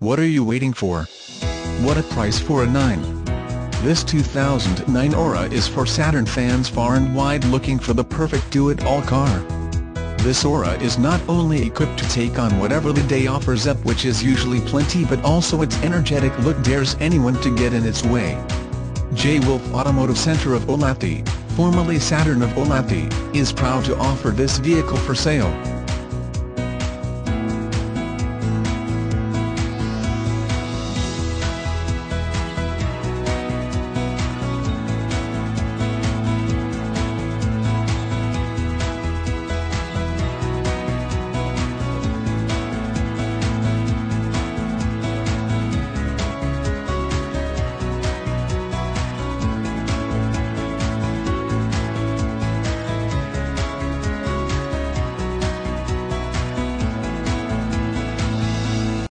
What are you waiting for? What a price for a 9. This 2009 Aura is for Saturn fans far and wide looking for the perfect do-it-all car. This Aura is not only equipped to take on whatever the day offers up which is usually plenty but also its energetic look dares anyone to get in its way. Jay Wolfe Automotive Center of Olathe, formerly Saturn of Olathe, is proud to offer this vehicle for sale.